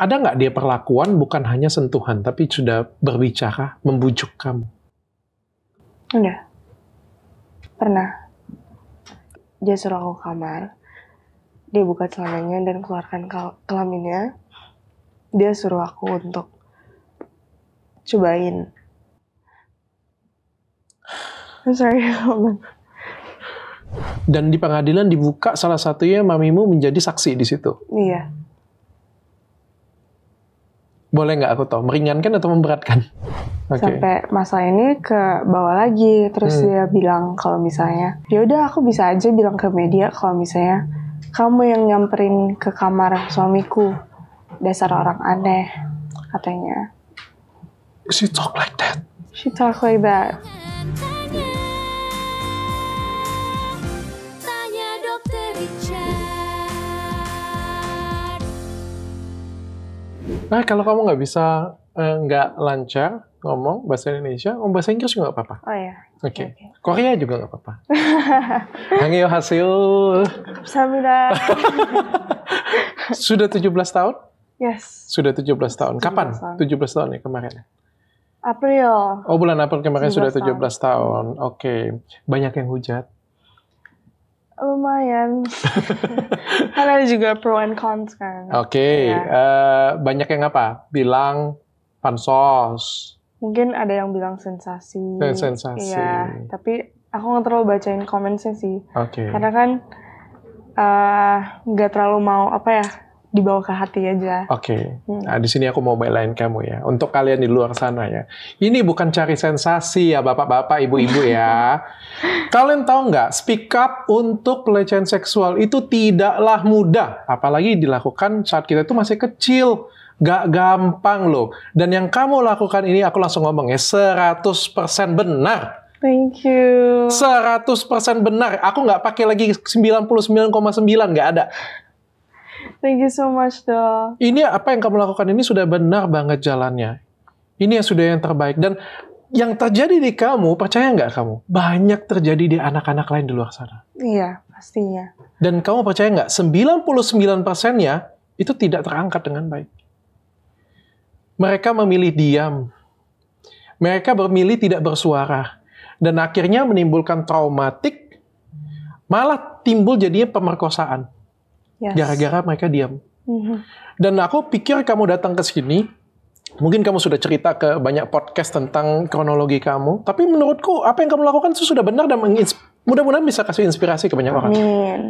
ada nggak dia perlakuan bukan hanya sentuhan, tapi sudah berbicara, membujuk kamu? Udah. Pernah. Dia suruh aku kamar. Dia buka celananya dan keluarkan kelaminnya. Dia suruh aku untuk cobain. I'm sorry. Dan di pengadilan dibuka salah satunya mamimu menjadi saksi di situ. iya. Boleh nggak aku tahu, meringankan atau memberatkan? Oke. Sampai masa ini ke bawah lagi. Terus Hmm. dia bilang kalau misalnya, ya udah aku bisa aja bilang ke media kalau misalnya kamu yang nyamperin ke kamar suamiku. Dasar orang aneh, katanya. She talk like that. She talk like that. Nah, kalau kamu nggak bisa eh, nggak lancar ngomong bahasa Indonesia, ngomong bahasa Inggris juga nggak apa-apa. Oh ya. Oke. Oke. Korea juga nggak apa-apa. Annyeonghaseyo. Samida. Sudah 17 tahun? yes. Sudah 17 tahun. Kapan? 17 17 tahun ya kemarin. April. Oh, bulan April kemarin 17 sudah 17 tahun. tahun. Oke. Banyak yang hujat. Lumayan. kan ada juga pro and cons kan. Oke. Iya. eh, banyak yang apa? Bilang pansos. Mungkin ada yang bilang sensasi. Dan sensasi. Iya. Tapi aku nggak terlalu bacain komennya sih. Oke. Karena kan eh, nggak terlalu mau apa ya dibawa ke hati aja. Oke, Hmm. nah di sini aku mau belain kamu ya. Untuk kalian di luar sana ya, ini bukan cari sensasi ya bapak-bapak, ibu-ibu ya. kalian tahu nggak, speak up untuk pelecehan seksual itu tidaklah mudah, apalagi dilakukan saat kita itu masih kecil. Gak gampang loh. Dan yang kamu lakukan ini aku langsung ngomong ya, 100% benar. Thank you. 100% benar. Aku nggak pakai lagi 99,9, nggak ada. Thank you so much doh. ini apa yang kamu lakukan ini sudah benar banget jalannya. Ini yang sudah yang terbaik. Dan yang terjadi di kamu, percaya nggak kamu? Banyak terjadi di anak-anak lain di luar sana. Iya pastinya. Dan kamu percaya nggak? 99%-nya itu tidak terangkat dengan baik. Mereka memilih diam. Mereka memilih tidak bersuara. Dan akhirnya menimbulkan traumatik, malah timbul jadinya pemerkosaan. Yes. Gara-gara mereka diam. Mhm. Dan aku pikir kamu datang ke sini, mungkin kamu sudah cerita ke banyak podcast tentang kronologi kamu, tapi menurutku apa yang kamu lakukan itu sudah benar dan mudah-mudahan bisa kasih inspirasi ke banyak orang. Amin.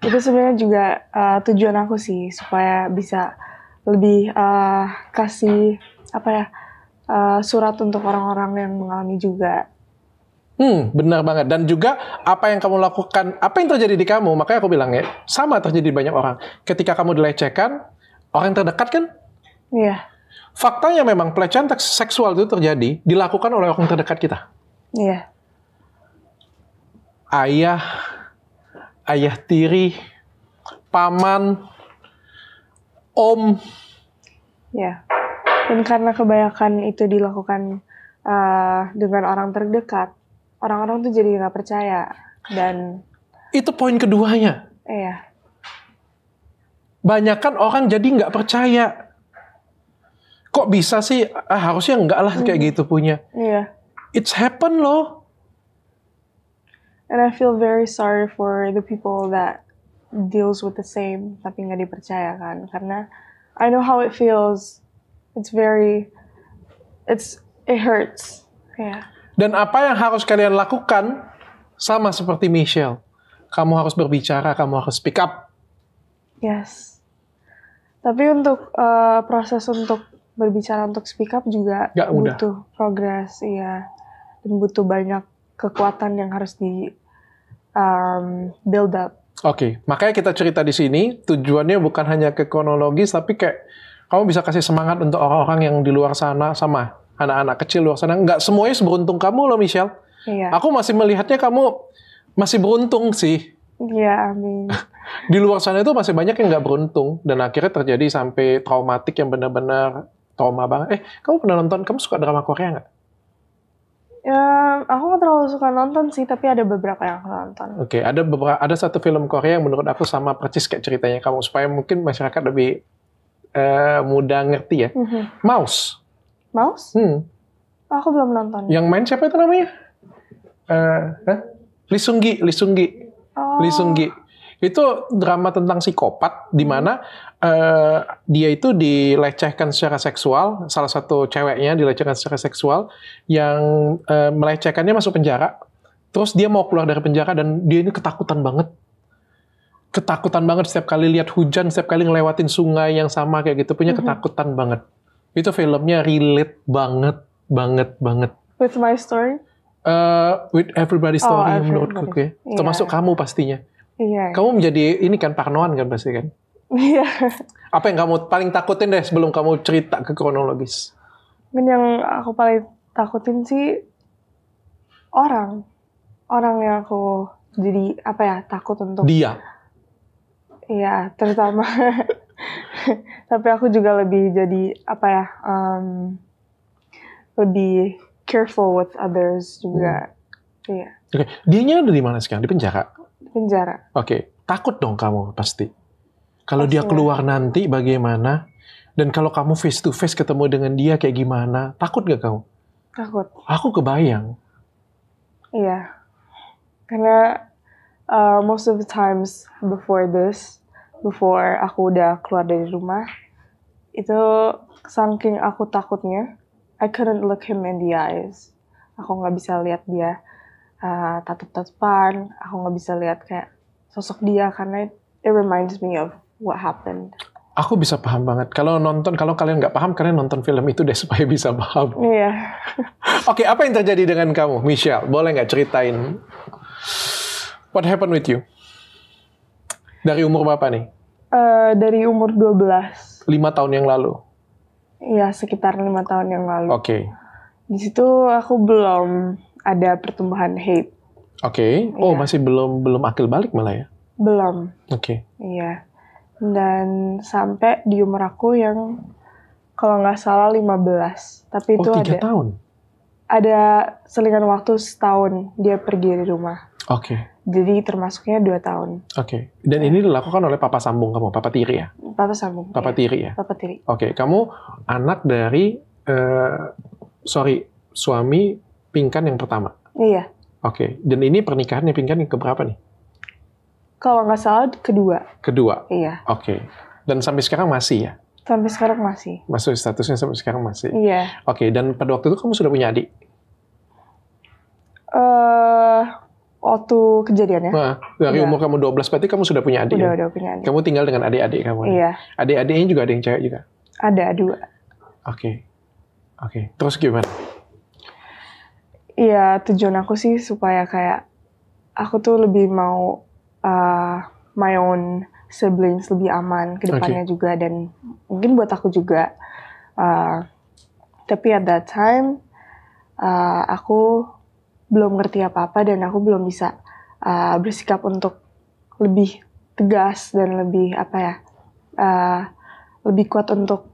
Itu sebenarnya juga uh, tujuan aku sih supaya bisa lebih uh, kasih apa ya uh, surat untuk orang-orang yang mengalami juga. Hmm, benar banget. Dan juga apa yang kamu lakukan, apa yang terjadi di kamu, makanya aku bilang ya, sama terjadi di banyak orang. Ketika kamu dilecehkan, orang terdekat kan, Iya, faktanya memang pelecehan seksual itu terjadi, dilakukan oleh orang terdekat kita. iya, ayah, ayah tiri, paman, om. iya. Dan karena kebanyakan itu dilakukan uh, dengan orang terdekat, orang-orang tuh jadi nggak percaya dan Itu poin keduanya. iya, Banyakan orang jadi nggak percaya. Kok bisa sih? Ah, harusnya nggak lah kayak gitu punya. iya. It's happen loh. And I feel very sorry for the people that deals with the same tapi nggak dipercaya kan karena I know how it feels. It's very it's it hurts. Yeah. Dan apa yang harus kalian lakukan sama seperti Michelle. Kamu harus berbicara, kamu harus speak up. Yes. Tapi untuk uh, proses untuk berbicara untuk speak up juga Nggak mudah. butuh progress, iya. Dan butuh banyak kekuatan yang harus di um, build up. Oke, makanya kita cerita di sini tujuannya bukan hanya ke kronologis, tapi kayak kamu bisa kasih semangat untuk orang-orang yang di luar sana sama anak-anak kecil luar sana. Nggak semuanya seberuntung kamu loh, Michelle. Iya. Aku masih melihatnya kamu masih beruntung sih. Iya, amin. Di luar sana itu masih banyak yang nggak beruntung dan akhirnya terjadi sampai traumatik yang benar-benar trauma banget. Eh, kamu pernah nonton? Kamu suka drama Korea nggak? Ya, aku nggak terlalu suka nonton sih, tapi ada beberapa yang aku nonton. Oke, ada beberapa ada satu film Korea yang menurut aku sama persis kayak ceritanya kamu supaya mungkin masyarakat lebih eh, mudah ngerti ya. Mhm. Mouse. Mouse? Hmm. Aku belum nonton. Yang main siapa itu namanya? Eh, hah? Lee Seung Gi, Lee Seung Gi. Oh. Lee Seung Gi. Itu drama tentang psikopat di mana eh, dia itu dilecehkan secara seksual, salah satu ceweknya dilecehkan secara seksual yang eh, melecehkannya masuk penjara. Terus dia mau keluar dari penjara dan dia ini ketakutan banget. Ketakutan banget setiap kali lihat hujan, setiap kali ngelewatin sungai yang sama kayak gitu punya Mhm. ketakutan banget. Itu filmnya relate banget, banget, banget. With my story? Eh, with everybody's Oh, story menurutku everybody. ya. Termasuk Iya. kamu pastinya. Iya. Kamu menjadi ini kan parnoan kan pasti kan? Iya. Apa yang kamu paling takutin deh sebelum kamu cerita ke kronologis? Mungkin yang aku paling takutin sih orang. Orang yang aku jadi apa ya takut untuk Dia. Iya, terutama. Tapi aku juga lebih jadi apa ya? um, lebih careful with others juga. Iya, Oke, dianya ada di mana sekarang? Di penjara. di penjara. Oke, takut dong kamu pasti. Kalau dia keluar nanti bagaimana? Dan kalau kamu face to face ketemu dengan dia kayak gimana? Takut gak kamu? Takut. Aku kebayang. Iya. Karena uh, most of the times before this, before aku udah keluar dari rumah, itu saking aku takutnya, I couldn't look him in the eyes. Aku nggak bisa lihat dia uh, tatap-tatapan, aku nggak bisa lihat kayak sosok dia karena it, it reminds me of what happened. Aku bisa paham banget. Kalau nonton, kalau kalian nggak paham, kalian nonton film itu deh supaya bisa paham. Iya. Oke, apa yang terjadi dengan kamu, Michelle? Boleh nggak ceritain? What happened with you? Dari umur berapa nih? Uh, dari umur 12, Lima tahun yang lalu. ya sekitar lima tahun yang lalu. Oke. Di situ aku belum ada pertumbuhan hate. Oke. Oh, Iya. masih belum belum akil balik malah ya. Belum, Oke. iya. Dan sampai di umur aku yang kalau nggak salah 15. Tapi itu Oh, tiga ada tahun. ada selingan waktu setahun dia pergi dari rumah. Oke. Jadi termasuknya dua tahun. Oke. Dan ini dilakukan oleh papa sambung kamu, papa tiri ya? Papa sambung. Papa iya. tiri ya? Papa tiri. Oke. Kamu anak dari eh, sorry suami Pingkan yang pertama. Iya. Oke. Dan ini pernikahannya Pingkan yang keberapa nih? Kalau nggak salah kedua. Kedua. Iya. Oke. Dan sampai sekarang masih ya? Sampai sekarang masih. Masuk statusnya sampai sekarang masih. Iya. Oke, dan pada waktu itu kamu sudah punya adik? eh waktu kejadiannya Nah, dari Iya. umur kamu 12 berarti kamu sudah punya adik udah ya? udah punya adik. Kamu tinggal dengan adik-adik kamu? nih? Iya. Adik-adiknya juga ada yang cewek juga? Ada dua. Oke. Oke, terus gimana? Iya, tujuan aku sih supaya kayak aku tuh lebih mau uh, my own siblings lebih aman ke depannya juga dan mungkin buat aku juga. Uh, tapi at that time uh, aku belum ngerti apa-apa dan aku belum bisa uh, bersikap untuk lebih tegas dan lebih apa ya uh, lebih kuat untuk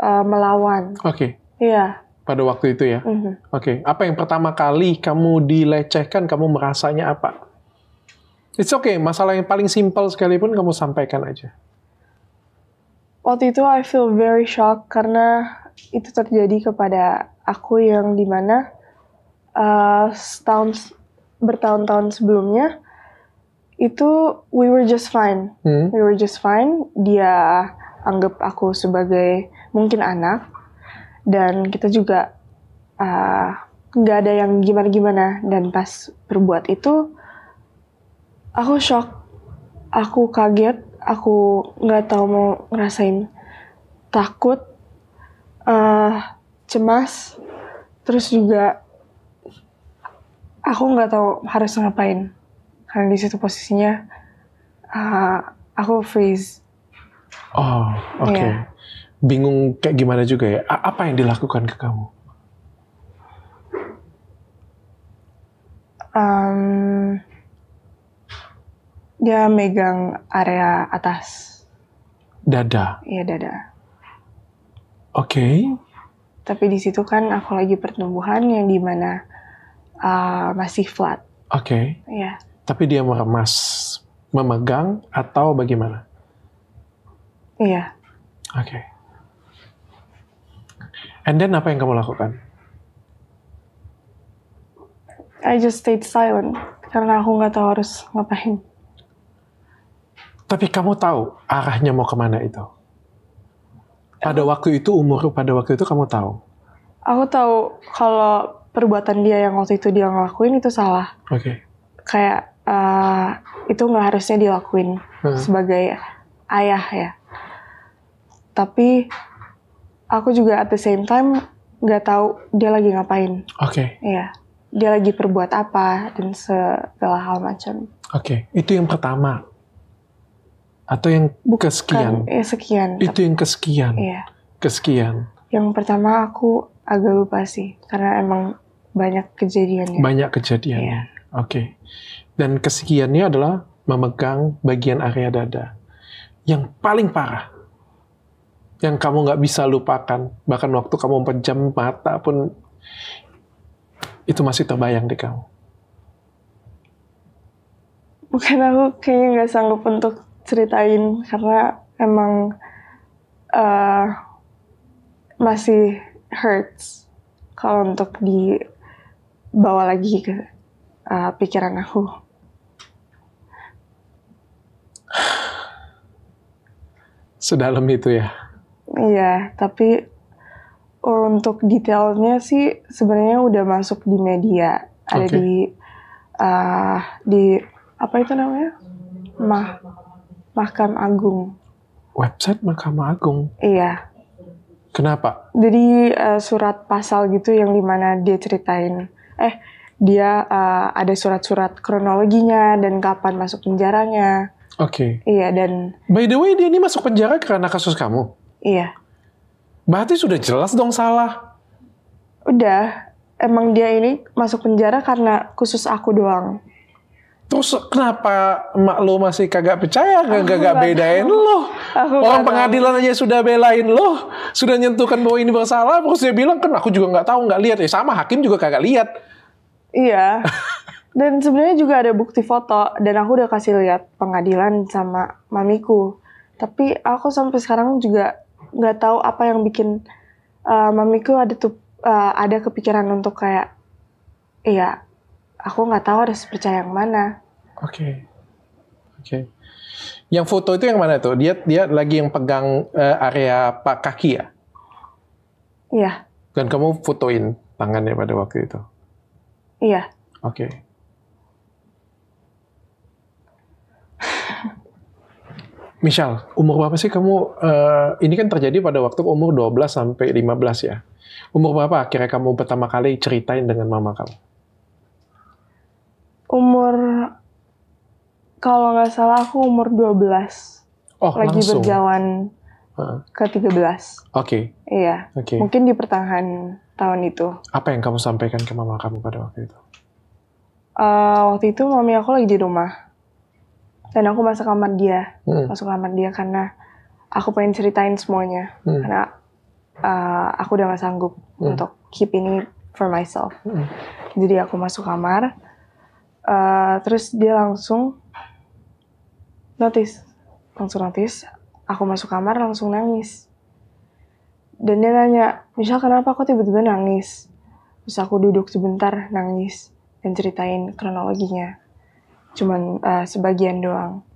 uh, melawan. Oke, Iya. pada waktu itu ya? mhm. Oke, apa yang pertama kali kamu dilecehkan, kamu merasanya apa? It's okay, masalah yang paling simpel sekalipun kamu sampaikan aja. Waktu itu I feel very shocked karena itu terjadi kepada aku yang di mana uh, setahun bertahun-tahun sebelumnya itu we were just fine, Hmm? we were just fine. Dia anggap aku sebagai mungkin anak dan kita juga uh, nggak ada yang gimana-gimana. Dan pas berbuat itu aku shock, aku kaget, aku nggak tahu mau ngerasain. Takut, eh cemas, terus juga aku nggak tahu harus ngapain karena di situ posisinya eh, aku freeze. Oh, oke. Iya. Bingung kayak gimana juga ya? A- apa yang dilakukan ke kamu? Em, dia megang area atas, Dada. iya dada. Oke. Tapi di situ kan aku lagi pertumbuhan yang di mana uh, masih flat. Oke. Ya, Tapi dia meremas, memegang, atau bagaimana? iya. Oke. And then apa yang kamu lakukan? I just stayed silent karena aku nggak tahu harus ngapain. Tapi kamu tahu arahnya mau ke mana itu? Pada waktu itu umur pada waktu itu kamu tahu. Aku tahu kalau perbuatan dia yang waktu itu dia ngelakuin itu salah. Oke. Kayak eh, itu nggak harusnya dilakuin Hmm. sebagai ayah ya. Tapi aku juga at the same time nggak tahu dia lagi ngapain. Oke. Iya, dia lagi perbuat apa dan segala hal macam. Oke. Itu yang pertama. Atau yang kesekian? Kan, ya sekian. Itu yang kesekian. Iya. Kesekian. Yang pertama aku agak lupa sih, karena emang banyak kejadiannya. Banyak kejadian. Iya. Oke. Dan kesekiannya adalah memegang bagian area dada. Yang paling parah. Yang kamu nggak bisa lupakan. Bahkan waktu kamu pejam mata pun itu masih terbayang di kamu. Mungkin aku kayaknya nggak sanggup untuk ceritain karena emang eh, masih hurts kalau untuk dibawa lagi ke eh, pikiran aku. Sedalam itu ya. Iya, tapi untuk detailnya sih sebenarnya udah masuk di media, ada di eh, di apa itu namanya? Mah Mahkamah Agung. Website Mahkamah Agung. Iya. Kenapa? Jadi eh, surat pasal gitu yang di mana dia ceritain, eh dia eh, ada surat-surat kronologinya dan kapan masuk penjaranya. Oke. Iya dan By the way, dia ini masuk penjara karena kasus kamu. iya. Berarti sudah jelas dong salah. Udah, emang dia ini masuk penjara karena khusus aku doang. Terus kenapa emak lo masih kagak percaya, kagak kagak bedain lo? Orang pengadilan aja sudah belain lo, sudah nyentuhkan bahwa ini bersalah, terus dia bilang kan aku juga nggak tahu, nggak lihat. Ya sama, hakim juga kagak lihat. Iya. Dan sebenarnya juga ada bukti foto dan aku udah kasih lihat pengadilan sama mamiku. Tapi aku sampai sekarang juga nggak tahu apa yang bikin uh, mamiku ada tuh uh, ada kepikiran untuk kayak iya aku nggak tahu harus percaya yang mana. Oke, oke. Yang foto itu yang mana tuh? Dia dia lagi yang pegang eh, area pak kaki ya, Iya, dan kamu fotoin tangannya pada waktu itu. iya. Oke. Misal, umur berapa sih kamu, eh, ini kan terjadi pada waktu umur 12 sampai 15 ya. Umur berapa akhirnya kamu pertama kali ceritain dengan mama kamu? Umur kalau nggak salah aku umur 12 Oh, lagi langsung. berjalan Heeh. ke 13. Oke, Iya. oke. Mungkin di pertengahan tahun itu. Apa yang kamu sampaikan ke mama kamu pada waktu itu? Eh, waktu itu mami aku lagi di rumah dan aku masuk kamar dia Hmm, masuk kamar dia karena aku pengen ceritain semuanya Hmm. karena eh, aku udah gak sanggup Hmm. untuk keep ini for myself Hmm. jadi aku masuk kamar eh, terus dia langsung notice langsung notice aku masuk kamar langsung nangis. Dan dia nanya misal kenapa aku tiba-tiba nangis? Terus aku duduk sebentar nangis dan ceritain kronologinya. Cuman eh, sebagian doang.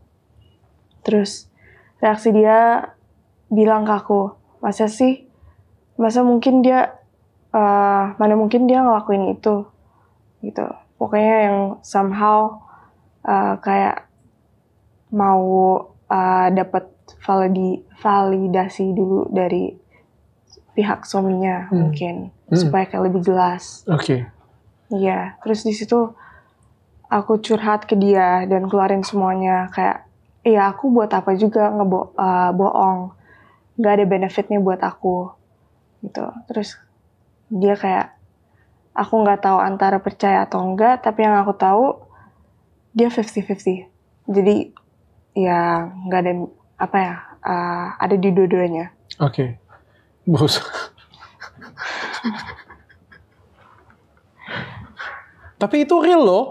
Terus reaksi dia bilang ke aku masa sih? Masa mungkin dia eh, mana mungkin dia ngelakuin itu? Gitu pokoknya yang somehow eh, kayak mau eh, dapat validi validasi dulu dari pihak suaminya Hmm. mungkin Hmm. supaya kayak lebih jelas Oke, Iya, terus di situ aku curhat ke dia dan keluarin semuanya kayak, iya aku buat apa juga ngebo eh, bohong, nggak ada benefitnya buat aku, gitu. Terus dia kayak, aku nggak tahu antara percaya atau enggak, tapi yang aku tahu dia 50-50. Jadi ya nggak ada apa ya, eh, ada di dua-duanya. oke. Bos. Tapi itu real loh.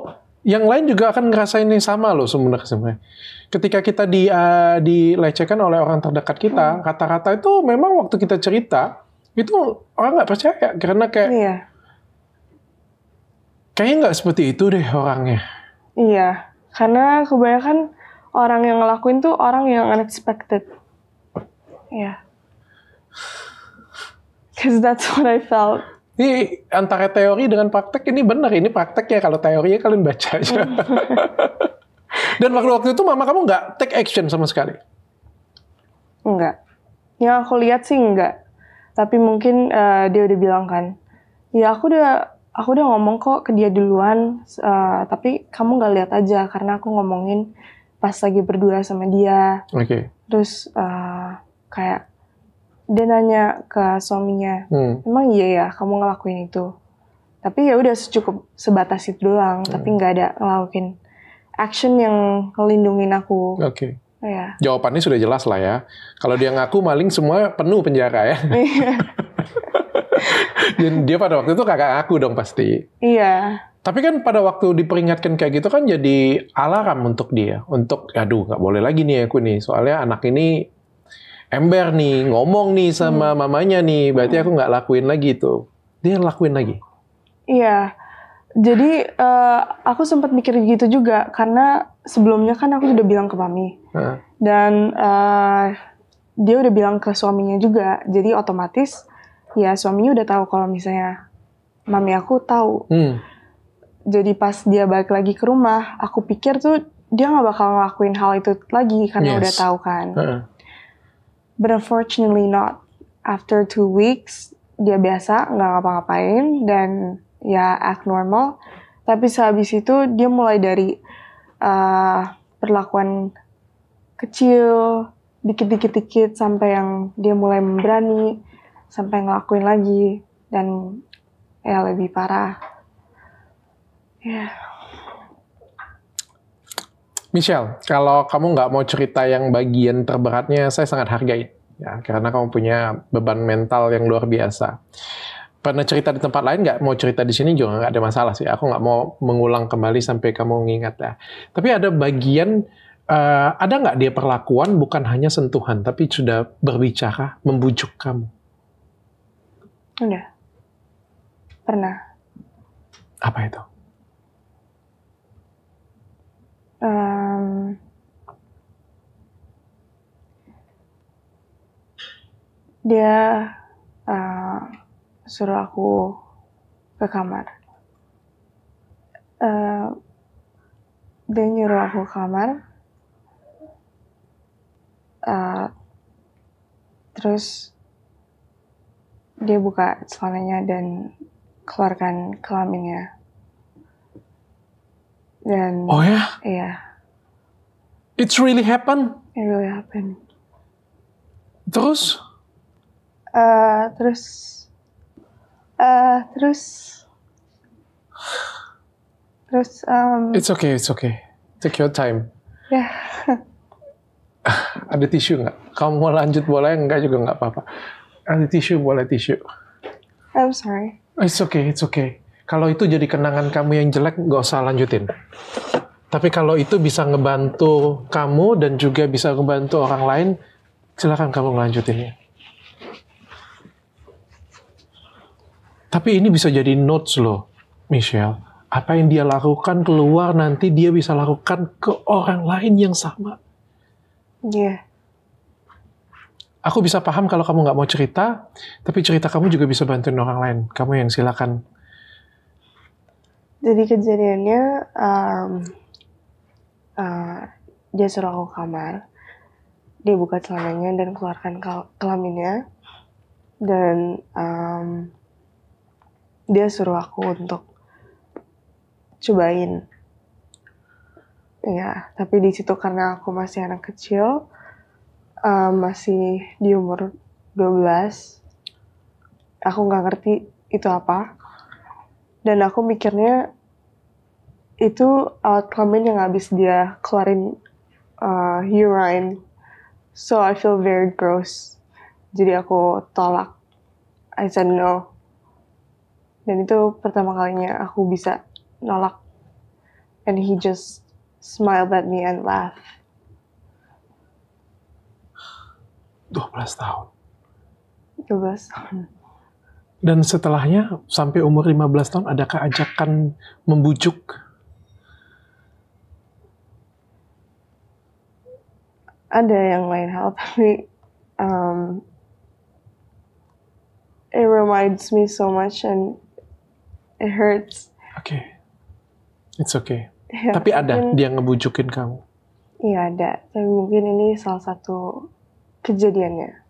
yang lain juga akan ngerasain yang sama loh sebenarnya sebenarnya. Ketika kita di uh, dilecehkan oleh orang terdekat kita, kata-kata itu memang waktu kita cerita itu orang nggak percaya karena kayak Iya. Kayaknya nggak seperti itu deh orangnya. Iya. Karena kebanyakan orang yang ngelakuin tuh orang yang unexpected. Iya. Cause that's what I felt. Ini antara teori dengan praktek ini benar. Ini prakteknya kalau teorinya kalian baca aja. Dan waktu-waktu itu mama kamu nggak take action sama sekali. Enggak. Yang aku lihat sih enggak. Tapi mungkin eh, dia udah bilang kan, ya aku udah aku udah ngomong kok ke dia duluan. eh, tapi kamu nggak lihat aja karena aku ngomongin pas lagi berdua sama dia. Oke. Terus eh, kayak dia nanya ke suaminya, Hmm. emang iya ya kamu ngelakuin itu. Tapi ya udah cukup sebatas itu doang. Tapi nggak ada ngelakuin action yang ngelindungin aku. Oke. Ya. Jawabannya sudah jelas lah ya. Kalau dia ngaku maling semua penuh penjara ya. Dan dia pada waktu itu kakak aku dong pasti. Iya. Tapi kan pada waktu diperingatkan kayak gitu kan jadi alarm untuk dia. Untuk, aduh nggak boleh lagi nih aku nih. Soalnya anak ini ember nih, ngomong nih sama mamanya nih. Berarti aku nggak lakuin lagi tuh. Dia lakuin lagi. Iya. Jadi eh, aku sempat mikir gitu juga karena sebelumnya kan aku udah bilang ke mami Heeh. dan eh, dia udah bilang ke suaminya juga. Jadi otomatis ya suaminya udah tahu kalau misalnya mami aku tahu. Hmm. Jadi pas dia balik lagi ke rumah, aku pikir tuh dia nggak bakal ngelakuin hal itu lagi karena Yes. udah tahu kan. Heeh. But unfortunately not. After two weeks, dia biasa nggak ngapa-ngapain dan ya act normal. Tapi sehabis itu dia mulai dari uh, perlakuan kecil, dikit-dikit-dikit sampai yang dia mulai memberani, sampai ngelakuin lagi dan ya lebih parah. Ya, Michelle, kalau kamu nggak mau cerita yang bagian terberatnya, saya sangat hargai. Ya, karena kamu punya beban mental yang luar biasa. Pernah cerita di tempat lain nggak? Mau cerita di sini juga nggak ada masalah sih. Aku nggak mau mengulang kembali sampai kamu ngingat ya. Tapi ada bagian, eh, ada nggak dia perlakuan bukan hanya sentuhan, tapi sudah berbicara, membujuk kamu. Udah. Pernah. Apa itu? Em, dia eh, suruh aku ke kamar. Eh, dia nyuruh aku ke kamar. Eh, terus dia buka celananya dan keluarkan kelaminnya. Dan Oh ya, iya, it's really happen. it really happened. Terus? Eh, terus eh terus terus em, It's okay, it's okay. Take your time. ya Ada tisu nggak? Kamu mau lanjut boleh, nggak juga nggak apa-apa. Ada tisu, boleh tisu. I'm sorry It's okay, it's okay. Kalau itu jadi kenangan kamu yang jelek, nggak usah lanjutin. Tapi kalau itu bisa ngebantu kamu dan juga bisa ngebantu orang lain, silakan kamu ngelanjutinnya. Tapi ini bisa jadi notes loh, Michelle. Apa yang dia lakukan keluar nanti dia bisa lakukan ke orang lain yang sama. Iya Aku bisa paham kalau kamu nggak mau cerita, tapi cerita kamu juga bisa bantuin orang lain. Kamu yang silakan. jadi kejadiannya em, eh, dia suruh aku kamar dia buka celananya dan keluarkan kelaminnya dan em, dia suruh aku untuk cobain ya tapi di situ karena aku masih anak kecil em, masih di umur 12 aku nggak ngerti itu apa. Dan aku mikirnya itu alat yang habis dia keluarin uh, urine. So I feel very gross. Jadi aku tolak. I said no. Dan itu pertama kalinya aku bisa nolak. And he just smiled at me and laughed. 12 tahun. 12 tahun. Dan setelahnya sampai umur 15 tahun adakah ajakan membujuk? Ada yang lain hal tapi um, it reminds me so much and it hurts. Oke. It's okay. Ya, Tapi ada mungkin- dia ngebujukin kamu. Iya ada, tapi mungkin ini salah satu kejadiannya.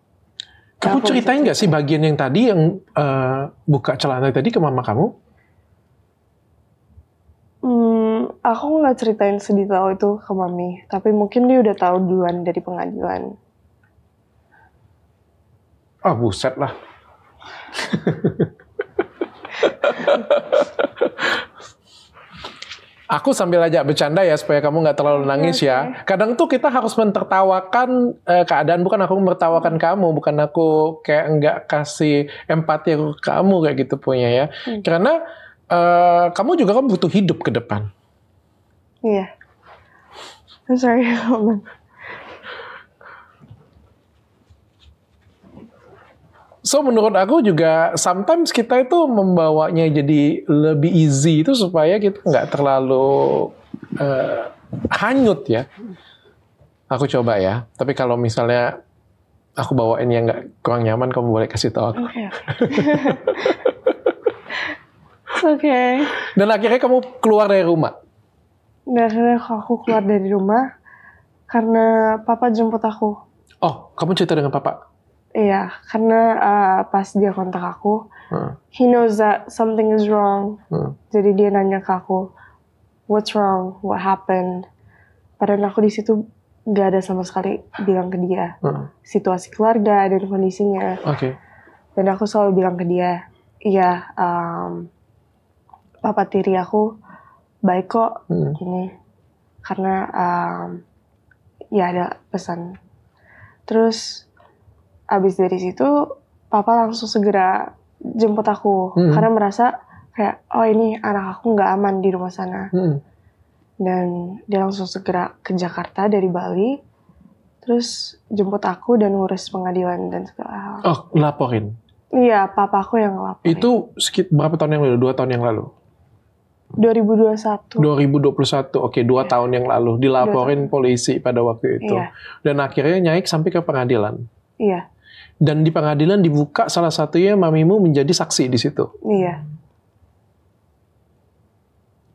Kamu ceritain nggak sih bagian yang tadi yang eh, buka celana tadi ke mama kamu? Hmm, aku nggak ceritain sedetail itu ke mami, tapi mungkin dia udah tahu duluan dari pengadilan. Ah buset lah. Aku sambil aja bercanda ya supaya kamu nggak terlalu nangis ya. Kadang tuh kita harus mentertawakan eh, keadaan bukan aku mentertawakan kamu, bukan aku kayak nggak kasih empati ke kamu kayak gitu punya ya. Karena eh, kamu juga kan butuh hidup ke depan. Iya. I'm sorry, So menurut aku juga sometimes kita itu membawanya jadi lebih easy itu supaya kita nggak terlalu eh, hanyut ya. Aku coba ya. Tapi kalau misalnya aku bawain yang nggak kurang nyaman, kamu boleh kasih tahu aku. Oke. It's okay. Dan akhirnya kamu keluar dari rumah. Dan akhirnya aku keluar dari rumah karena papa jemput aku. Oh, kamu cerita dengan papa. Iya, karena uh, pas dia kontak aku, Hmm, he knows that something is wrong. hmm, Jadi dia nanya ke aku, what's wrong, what happened. Padahal aku di situ nggak ada sama sekali bilang ke dia hmm. situasi keluarga dan kondisinya. Oke. Dan aku selalu bilang ke dia, iya, um, papa tiri aku baik kok Hmm. ini karena um, ya ada pesan. Terus abis dari situ papa langsung segera jemput aku Hmm. karena merasa kayak oh ini anak aku nggak aman di rumah sana Hmm. dan dia langsung segera ke Jakarta dari Bali terus jemput aku dan ngurus pengadilan dan segala hal. Oh, laporin. Iya, papa aku yang ngelaporin. Itu sekit berapa tahun yang lalu? Dua tahun yang lalu. 2021. 2021, oke dua tahun yang lalu dilaporin polisi pada waktu itu. Iya. Dan akhirnya naik sampai ke pengadilan. Iya, Dan di pengadilan dibuka salah satunya mamimu menjadi saksi di situ. iya.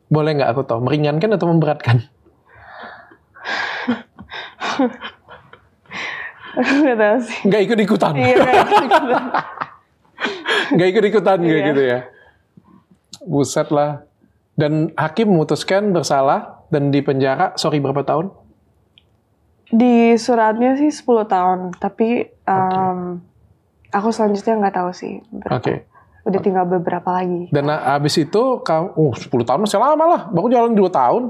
Boleh nggak aku tahu, meringankan atau memberatkan? Nggak tahu sih. Nggak ikut-ikutan. Iya, kayak gitu. Nggak ikut-ikutan kayak Iya. gitu ya. Buset lah. Dan hakim memutuskan bersalah dan di penjara, sorry berapa tahun? Di suratnya sih 10 tahun, tapi um, aku selanjutnya nggak tahu sih. berapa. Oke. Udah tinggal beberapa lagi. Dan habis itu, kamu, uh 10 tahun masih lama lah. Baru jalan 2 tahun.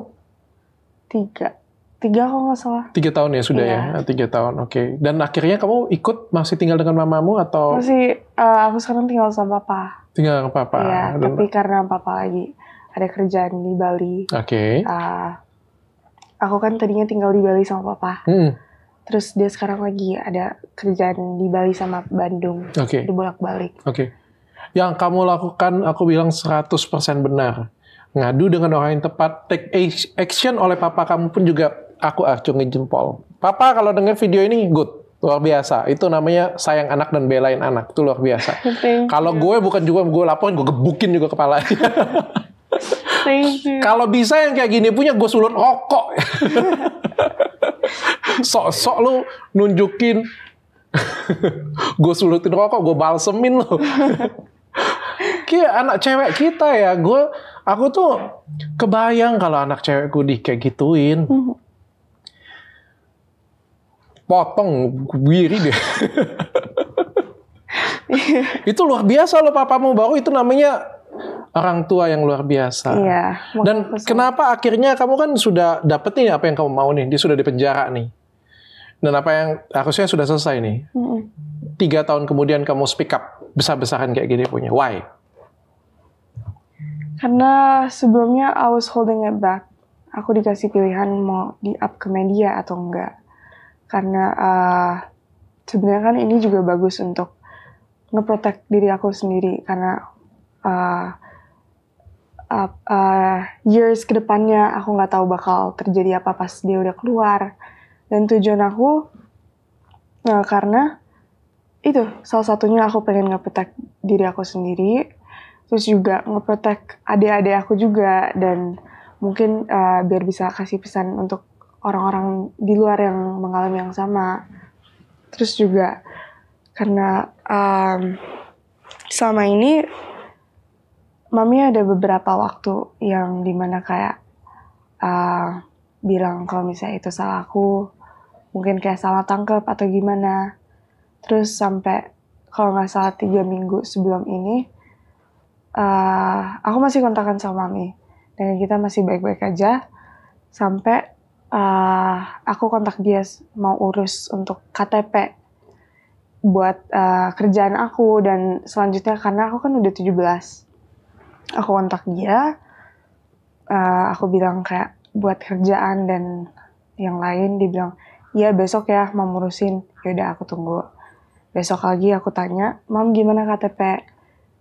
Tiga. Tiga kalau nggak salah. Tiga tahun ya sudah Iya. ya, tiga tahun. Oke. Dan akhirnya kamu ikut masih tinggal dengan mamamu atau Masih, uh, aku sekarang tinggal sama papa. tinggal dengan papa? Iya, Dan- tapi karena papa lagi ada kerjaan di Bali. Oke. uh, aku kan tadinya tinggal di Bali sama papa. Hmm, Terus dia sekarang lagi ada kerjaan di Bali sama Bandung. Oke. Dibolak-balik. Oke. Yang kamu lakukan aku bilang 100% benar. Ngadu dengan orang yang tepat, take ac- action oleh papa kamu pun juga aku acungin jempol. Papa kalau dengar video ini good, luar biasa. Itu namanya sayang anak dan belain anak, itu luar biasa. Kalau gue bukan juga gue laporin, gue gebukin juga kepalanya. Kalau bisa yang kayak gini punya gue sulut rokok. Sok-sok lu nunjukin gue sulutin rokok, gue balsemin lo. kayak anak cewek kita ya, gue aku tuh kebayang kalau anak cewekku di kayak gituin. Potong wiri deh. itu luar biasa loh papamu baru itu namanya orang tua yang luar biasa. Iya. Dan kenapa akhirnya kamu kan sudah dapet nih apa yang kamu mau nih? Dia sudah di penjara nih. Dan apa yang harusnya sudah selesai nih. Mm-mm. Tiga tahun kemudian kamu speak up besar-besaran kayak gini punya. Why? Karena sebelumnya I was holding it back. aku dikasih pilihan mau di up ke media atau enggak. Karena uh, sebenarnya kan ini juga bagus untuk ngeprotek diri aku sendiri karena uh, uh, uh, years ke depannya aku nggak tahu bakal terjadi apa pas dia udah keluar. Dan tujuan aku nah, karena itu salah satunya aku pengen ngeprotek diri aku sendiri terus juga ngeprotek adik-adik aku juga dan mungkin uh, biar bisa kasih pesan untuk orang-orang di luar yang mengalami yang sama. Terus juga karena um, selama ini mami ada beberapa waktu yang di mana kayak uh, bilang kalau misalnya itu salah aku mungkin kayak salah tangkap atau gimana. Terus sampai kalau nggak salah tiga minggu sebelum ini uh, aku masih kontakan sama mami. Dan kita masih baik-baik aja. Sampai uh, aku kontak dia mau urus untuk KTP buat uh, kerjaan aku dan selanjutnya karena aku kan udah 17 aku kontak dia uh, aku bilang kayak buat kerjaan dan yang lain dia bilang iya besok ya mau ngurusin. Yaudah aku tunggu. Besok lagi aku tanya mam gimana KTP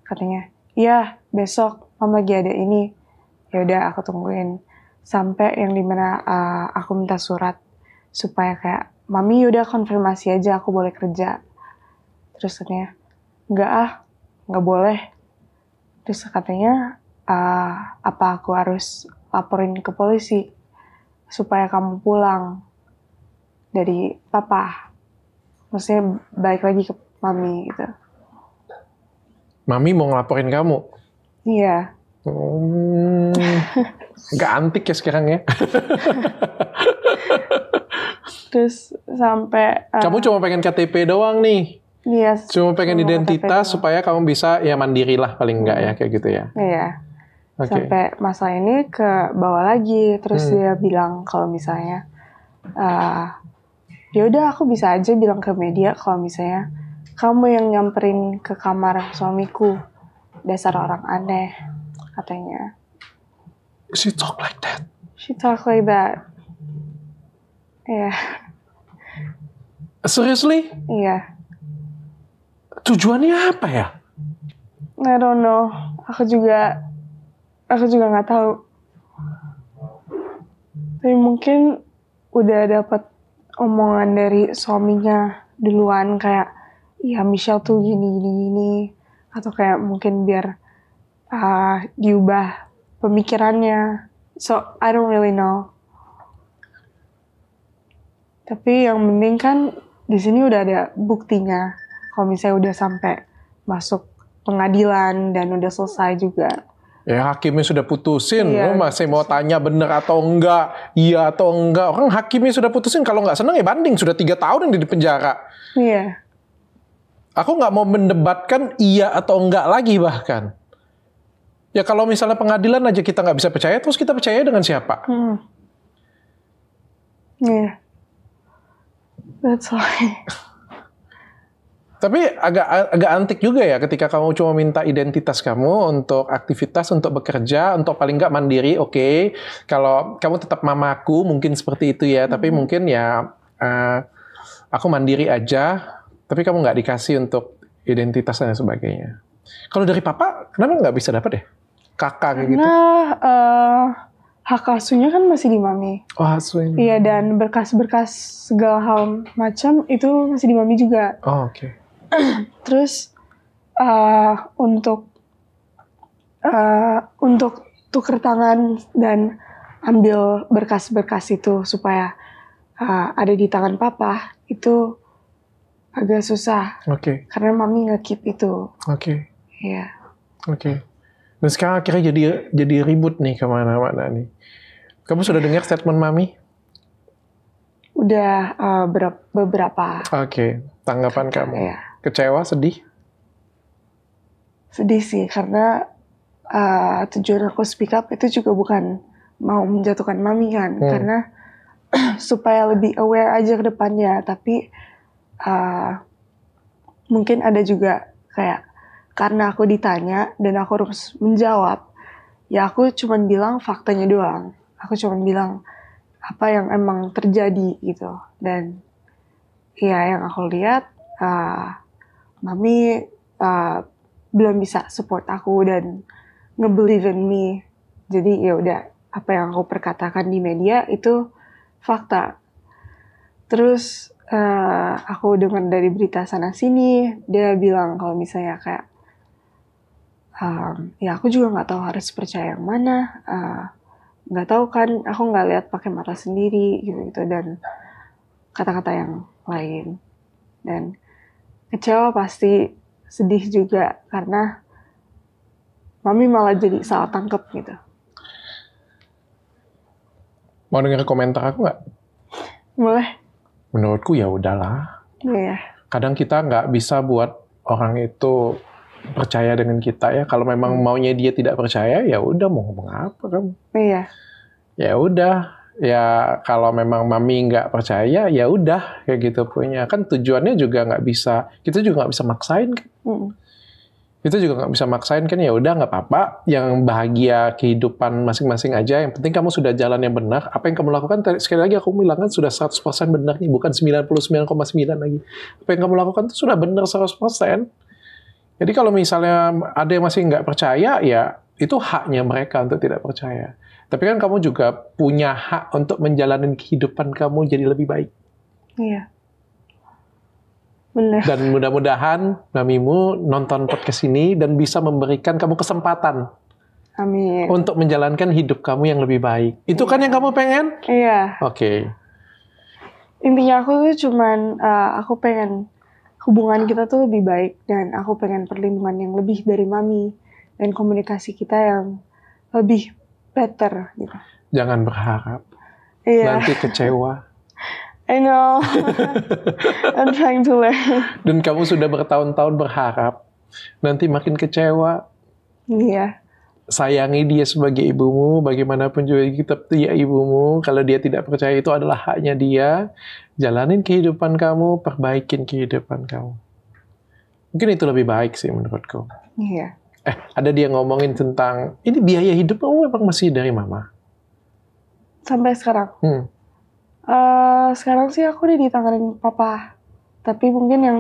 katanya iya besok mam lagi ada ini. Yaudah aku tungguin. Sampai yang di mana uh, aku minta surat supaya kayak mami yaudah konfirmasi aja aku boleh kerja. Terus katanya nggak ah nggak boleh terus katanya uh, apa aku harus laporin ke polisi supaya kamu pulang dari papa maksudnya balik lagi ke mami gitu Mami mau ngelaporin kamu. iya Hmm, nggak antik ya sekarang ya. terus sampai uh, Kamu cuma pengen KTP doang nih. Iya Cuma pengen cuma identitas supaya kamu bisa ya mandiri lah paling enggak ya kayak gitu ya. iya Oke. sampai masalah ini ke bawah lagi terus Hmm. dia bilang kalau misalnya eh ya udah aku bisa aja bilang ke media kalau misalnya kamu yang nyamperin ke kamar suamiku dasar orang aneh katanya She talk like that. she talk like that iya Seriously? iya Tujuannya apa ya? I don't know. Aku juga aku juga nggak tahu. Tapi mungkin udah dapat omongan dari suaminya duluan kayak ya Michelle tuh gini gini gini. Atau kayak mungkin biar ah, diubah pemikirannya. So I don't really know. Tapi yang penting kan di sini udah ada buktinya kalau misalnya udah sampai masuk pengadilan dan udah selesai juga Ya hakimnya sudah putusin, Iya. lu masih mau tanya bener atau enggak, iya atau enggak. Orang hakimnya sudah putusin, kalau nggak seneng ya banding. Sudah tiga tahun yang di penjara. iya Aku nggak mau mendebatkan iya atau enggak lagi bahkan. Ya kalau misalnya pengadilan aja kita nggak bisa percaya, terus kita percaya dengan siapa? Hmm. Iya. That's why. Tapi agak agak antik juga ya ketika kamu cuma minta identitas kamu untuk aktivitas, untuk bekerja, untuk paling nggak mandiri, oke. Kalau kamu tetap mamaku, mungkin seperti itu ya. Tapi mungkin ya eh, aku mandiri aja. Tapi kamu nggak dikasih untuk identitas dan sebagainya. Kalau dari papa, kenapa nggak bisa dapat ya? Kakak kayak gitu. Nah, eh, hak asuhnya kan masih di mami. Oh, asuhin. Iya, dan berkas-berkas segala hal macam itu masih di mami juga. Oh, oke. Terus eh, untuk eh, untuk tuker tangan dan ambil berkas-berkas itu supaya eh, ada di tangan papa itu agak susah Oke, karena mami nge-keep itu. oke. Iya. Oke. Dan sekarang akhirnya jadi jadi ribut nih ke mana-mana nih. Kamu sudah dengar statement mami? Udah ber- beberapa Oke. Tanggapan kamu? ya Kecewa, sedih? sedih sih karena eh, tujuan aku speak up itu juga bukan mau menjatuhkan mami kan Hmm. karena supaya lebih aware aja ke depannya tapi eh, mungkin ada juga kayak karena aku ditanya dan aku harus menjawab ya aku cuman bilang faktanya doang aku cuma bilang apa yang emang terjadi gitu dan ya yang aku lihat uh, mami uh, belum bisa support aku dan ngebelieve in me. Jadi ya udah apa yang aku perkatakan di media itu fakta. Terus uh, aku dengar dari berita sana sini dia bilang kalau misalnya kayak um, ya aku juga nggak tahu harus percaya yang mana uh, nggak tahu kan aku nggak lihat pakai mata sendiri gitu gitu dan kata-kata yang lain. Dan kecewa pasti sedih juga karena mami malah jadi salah tangkep gitu Mau denger komentar aku nggak? boleh Menurutku ya udahlah. iya Kadang kita nggak bisa buat orang itu percaya dengan kita ya. Kalau memang Hmm. maunya dia tidak percaya, ya udah mau ngomong apa kamu? iya Ya udah. Ya kalau memang mami nggak percaya, ya udah kayak gitu punya. Kan tujuannya juga nggak bisa. Kita juga nggak bisa maksain kan. Mm. Itu juga nggak bisa maksain kan. Ya udah nggak apa-apa. Yang bahagia kehidupan masing-masing aja. Yang penting kamu sudah jalan yang benar. Apa yang kamu lakukan sekali lagi aku bilang kan sudah 100% benar nih, bukan 99,9 lagi. Apa yang kamu lakukan itu sudah benar 100%. Jadi kalau misalnya ada yang masih nggak percaya, ya itu haknya mereka untuk tidak percaya. Tapi kan kamu juga punya hak untuk menjalani kehidupan kamu jadi lebih baik. iya bener Dan mudah-mudahan mamimu nonton podcast ini dan bisa memberikan kamu kesempatan amin untuk menjalankan hidup kamu yang lebih baik. Itu kan yang kamu pengen? iya Oke. intinya aku tuh cuman uh, aku pengen hubungan kita tuh lebih baik dan aku pengen perlindungan yang lebih dari mami dan komunikasi kita yang lebih better gitu. Jangan berharap. Iya, Nanti kecewa. I know. I'm trying to learn. Dan kamu sudah bertahun-tahun berharap. Nanti makin kecewa. Iya, Sayangi dia sebagai ibumu. Bagaimanapun juga kita dia ibumu. Kalau dia tidak percaya itu adalah haknya dia. Jalanin kehidupan kamu. Perbaikin kehidupan kamu. Mungkin itu lebih baik sih menurutku. iya. Eh, ada dia ngomongin tentang, ini biaya hidup kamu memang masih dari mama? Sampai sekarang. Hmm. Eh, sekarang sih aku udah ditanganin papa. Tapi mungkin yang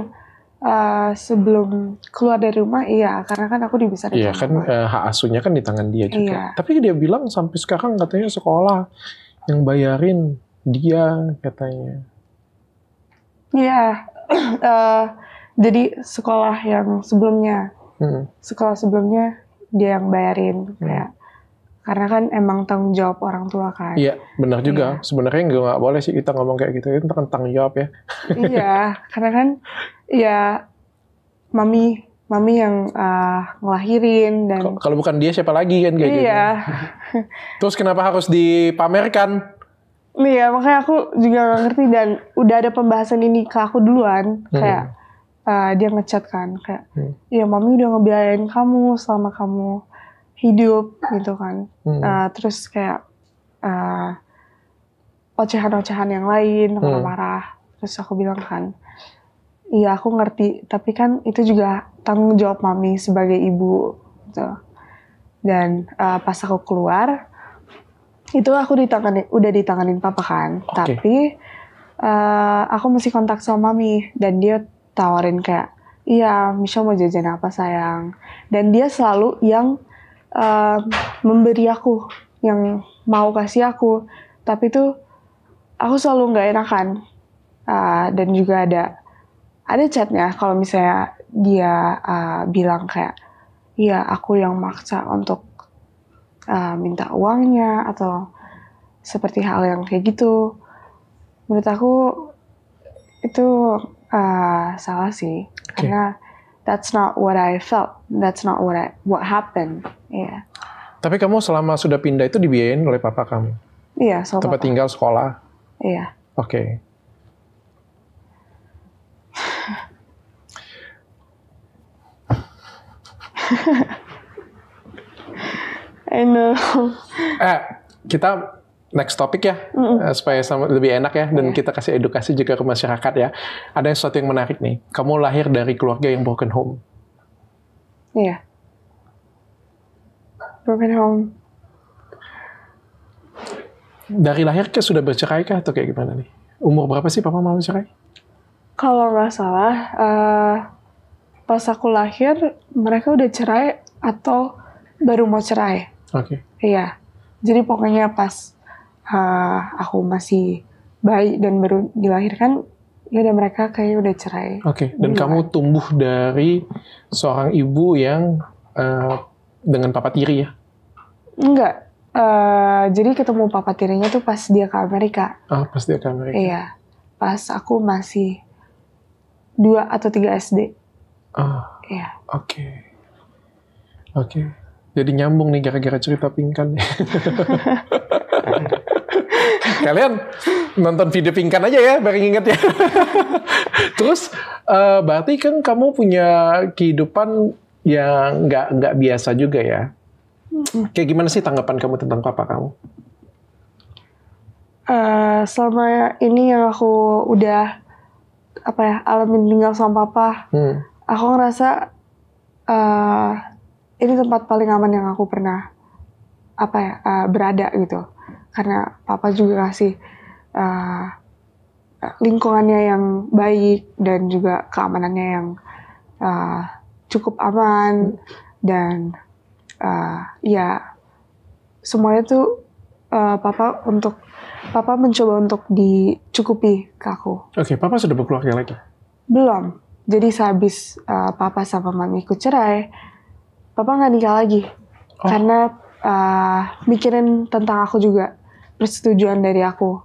eh, sebelum keluar dari rumah, iya. Karena kan aku dibesarin Iya kan eh, hak asuhnya kan di tangan dia juga. Iya. Tapi dia bilang sampai sekarang katanya sekolah yang bayarin dia katanya. Iya. Eh, jadi sekolah yang sebelumnya Hmm. sekolah sebelumnya dia yang bayarin kayak karena kan emang tanggung jawab orang tua kan Iya, benar juga. Sebenarnya nggak nggak boleh sih kita ngomong kayak gitu. Itu kan tanggung jawab ya. iya karena kan ya mami mami yang uh, ngelahirin dan Kalau- Kalau bukan dia siapa lagi kan kayak gitu. iya Terus kenapa harus dipamerkan? iya makanya aku juga gak ngerti dan udah ada pembahasan ini ke aku duluan Hmm. kayak uh, dia ngechat kan kayak Hmm. iya mami udah ngebiayain kamu selama kamu hidup gitu kan Hmm. Uh, terus kayak uh, ocehan-ocehan yang lain Hmm. marah-marah terus aku bilang kan iya aku ngerti tapi kan itu juga tanggung jawab mami sebagai ibu gitu dan uh, pas aku keluar itu aku ditangani udah ditanganin papa kan Oke. tapi uh, aku masih kontak sama mami dan dia tawarin kayak iya Misha mau jajan apa sayang? Dan dia selalu yang uh, memberi aku yang mau kasih aku. Tapi tuh aku selalu nggak enakan. Uh, dan juga ada ada chatnya kalau misalnya dia uh, bilang kayak iya aku yang maksa untuk uh, minta uangnya atau seperti hal yang kayak gitu. Menurut aku itu uh, salah sih Oke. karena that's not what I felt that's not what I what happened iya Tapi kamu selama sudah pindah itu dibiayain oleh papa kamu. iya so Tempat tinggal, sekolah. iya Oke. I know Eh, kita next topik ya, eh, supaya sama, lebih enak ya, dan Iya. kita kasih edukasi juga ke masyarakat ya. Ada sesuatu yang menarik nih. Kamu lahir dari keluarga yang broken home. iya broken home Dari lahir ke sudah bercerai kah atau kayak gimana nih? Umur berapa sih papa mau cerai? Kalau nggak salah, eh, pas aku lahir mereka udah cerai atau baru mau cerai. Oke. Iya. Jadi pokoknya pas eh, aku masih bayi dan baru dilahirkan, ya udah mereka kayaknya udah cerai. Oke, dan Iya. kamu tumbuh dari seorang ibu yang eh, dengan papa tiri ya? Enggak. Eh, jadi ketemu papa tirinya tuh pas dia ke Amerika. Ah, pasti akan Amerika. Iya. Pas aku masih 2 atau 3 SD. Ah, Iya. oke. Oke. Jadi nyambung nih gara-gara cerita pingkan. Kalian nonton video pingkan aja ya, biar inget ya. Terus, eh, berarti kan kamu punya kehidupan yang nggak nggak biasa juga ya. Kayak gimana sih tanggapan kamu tentang papa kamu? Eh, selama ini yang aku udah apa ya alamin tinggal sama papa, Hmm. aku ngerasa eh ini tempat paling aman yang aku pernah apa ya eh, berada gitu. Karena papa juga kasih eh, lingkungannya yang baik dan juga keamanannya yang eh, cukup aman dan eh, ya semuanya tuh eh, papa untuk papa mencoba untuk dicukupi ke aku. Oke, papa sudah berkeluarga lagi. Belum. Jadi sehabis uh, papa sama mamiku cerai, papa nggak nikah lagi. Oh. Karena uh, mikirin tentang aku juga. Persetujuan dari aku.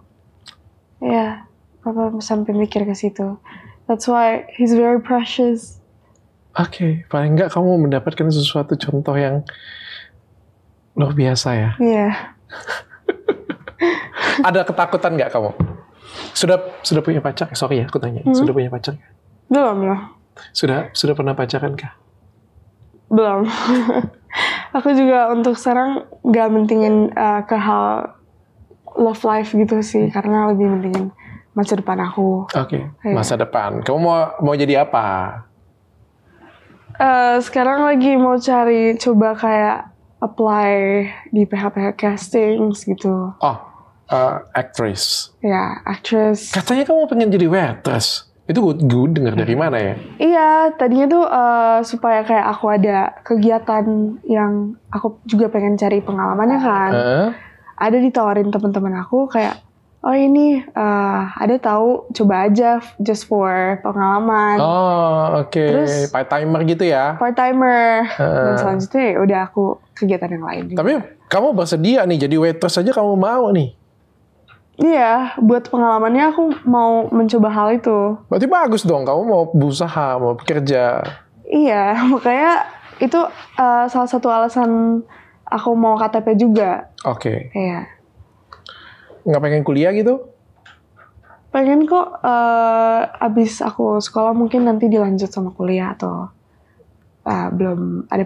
Ya, papa sampai mikir ke situ. That's why he's very precious. Oke, paling nggak kamu mendapatkan sesuatu contoh yang luar biasa ya. Iya. Ada ketakutan nggak kamu? Sudah sudah punya pacar? Sorry ya, aku tanya. Sudah punya pacar? Belum loh. Sudah sudah pernah pacaran kah? Belum. aku juga untuk sekarang nggak mentingin uh, ke hal love life gitu sih. Karena lebih mentingin masa depan aku. Oke, Iya. masa depan. Kamu mau mau jadi apa? Eh, sekarang lagi mau cari coba kayak apply di PH-PH castings gitu. Oh, eh, actress. Ya, actress. Katanya kamu pengen jadi waitress. Itu gue, gue dengar dari mana ya? Iya, tadinya tuh eh, supaya kayak aku ada kegiatan yang aku juga pengen cari pengalamannya kan. Eh? Ada ditawarin teman-teman aku kayak, oh ini eh, ada tahu coba aja just for pengalaman. Oh, oke. Terus- Part timer gitu ya. Part timer. Dan Heeh. selanjutnya ya udah aku kegiatan yang lain. juga. Tapi kamu bersedia nih jadi waitress aja kamu mau nih. Iya, buat pengalamannya aku mau mencoba hal itu. Berarti bagus dong, kamu mau berusaha, mau bekerja. Iya, makanya itu uh, salah satu alasan aku mau KTP juga. Oke. Iya. Nggak pengen kuliah gitu? Pengen kok uh, abis aku sekolah mungkin nanti dilanjut sama kuliah atau uh, belum ada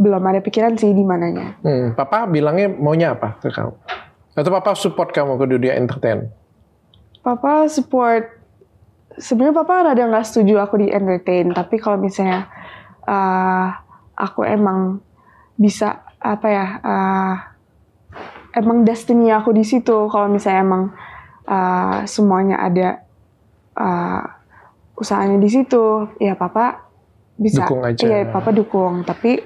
belum ada pikiran sih di mananya. Hmm, papa bilangnya maunya apa ke kamu? Atau papa support kamu ke dunia entertain? Papa support sebenarnya papa rada nggak setuju aku di entertain, tapi kalau misalnya uh, aku emang bisa apa ya uh, emang destiny aku di situ kalau misalnya emang uh, semuanya ada uh, usahanya di situ ya papa bisa Dukung aja. iya papa dukung tapi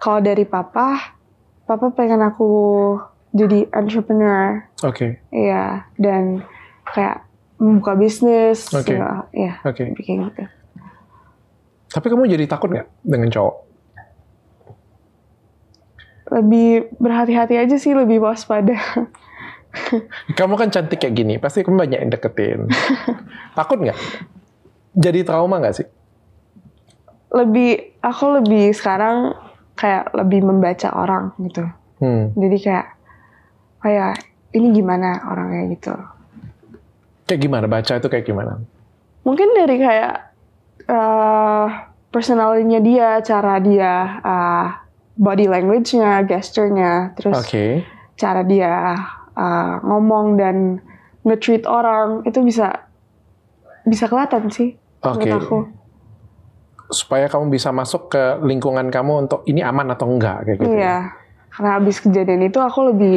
kalau dari papa papa pengen aku jadi entrepreneur Oke, Iya, dan kayak membuka bisnis, Oke. ya, ya, oke. kayak gitu. Tapi kamu jadi takut nggak dengan cowok? Lebih berhati-hati aja sih, lebih waspada. Kamu kan cantik kayak gini, pasti kamu banyak yang deketin. takut nggak? Jadi trauma nggak sih? lebih, aku lebih sekarang kayak lebih membaca orang gitu. Hmm. Jadi kayak, kayak ini gimana orangnya gitu. Kayak gimana? Baca itu kayak gimana? Mungkin dari kayak eh personality-nya dia, cara dia, eh, body language-nya, gesture-nya, terus Oke. cara dia uh, ngomong dan nge-treat orang itu bisa bisa kelihatan sih Oke. menurut aku. Supaya kamu bisa masuk ke lingkungan kamu untuk ini aman atau enggak kayak gitu. Iya. Karena habis kejadian itu aku lebih